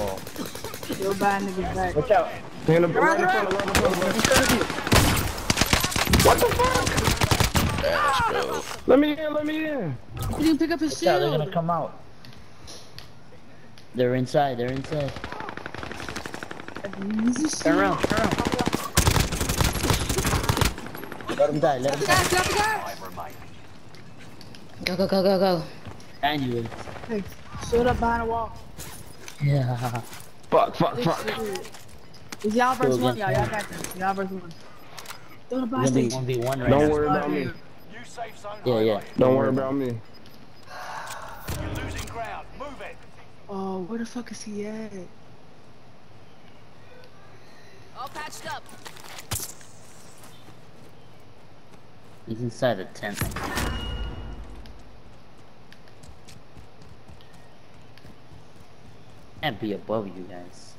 Oh. Yo, bad niggas back. Watch out. Right in front of, right front. What the fuck? Dash. Let me in, let me in. He didn't pick up his Watch out, they're gonna come out. They're inside, they're inside. Turn around, turn around. Let him die, let him die. The. Go, go, go, go, go. You. Hey, stood up behind a wall. Yeah. Fuck, fuck, fuck. It's y'all versus one, y'all. Y'all got this. Y'all versus one. Stood up We're behind gonna be stage. 1v1 right Don't now. worry about me. New safe zone Yeah, yeah. Don't worry about me. You're losing ground. Move it. Oh, where the fuck is he at? All patched up. He's inside the tent. Can't be above you guys.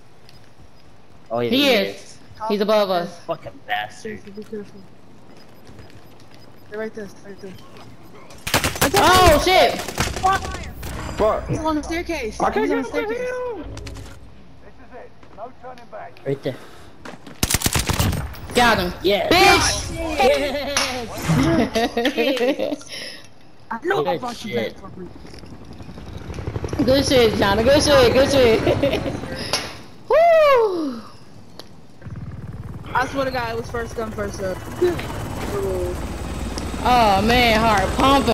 Oh yeah, He he, is. He's above us. Fucking bastard. Be careful. They're right there. Right there. Oh, shit. Fuck. He's on the staircase. I can't He's on get the staircase. This is it. No turning back. Right there. Got him. Yeah. Bitch! I know I Good brought you shit. back for me. Good shit, Johnny. Good shit. Good shit. Woo! I swear to God, it was first come, first serve. Oh man, heart pumping.